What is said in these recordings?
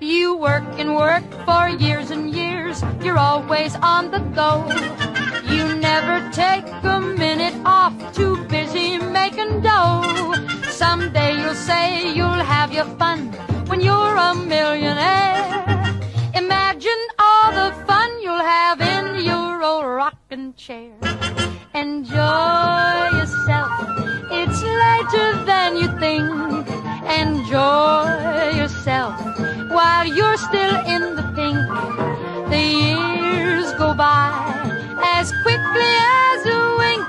You work and work for years and years. You're always on the go. You never take a minute off. Too busy making dough. Someday you'll say you'll have your fun when you're a millionaire. Imagine all the fun you'll have in your old rocking chair. Enjoy Enjoy yourself while you're still in the pink. The years go by as quickly as a wink.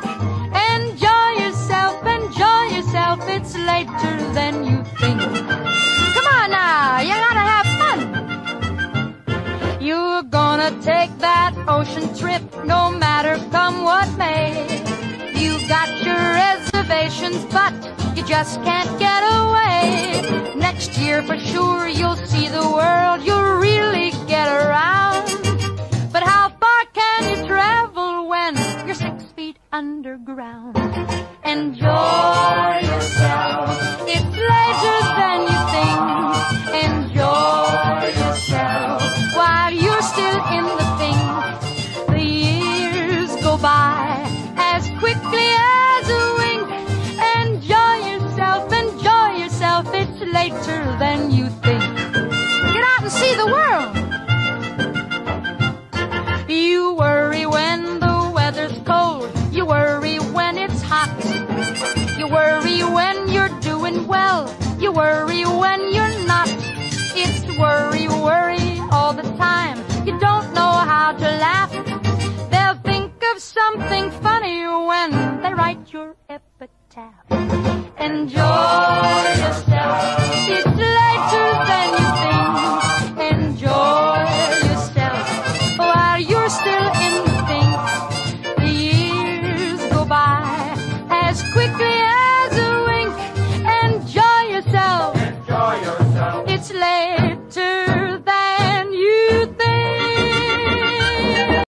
Enjoy yourself, enjoy yourself. It's later than you think. Come on now, you gotta have fun. You're gonna take that ocean trip no matter come what may. You got your reservations, but you just can't get away. Next year for sure you'll see the world, you'll really get around. But how far can you travel when you're six feet underground? Enjoy later than you think. Get out and see the world. You worry when the weather's cold. You worry when it's hot. You worry when you're doing well. You worry when you're not. It's worry, worry all the time. You don't know how to laugh. They'll think of something funny when they write your epitaph. Enjoy yourself. Still in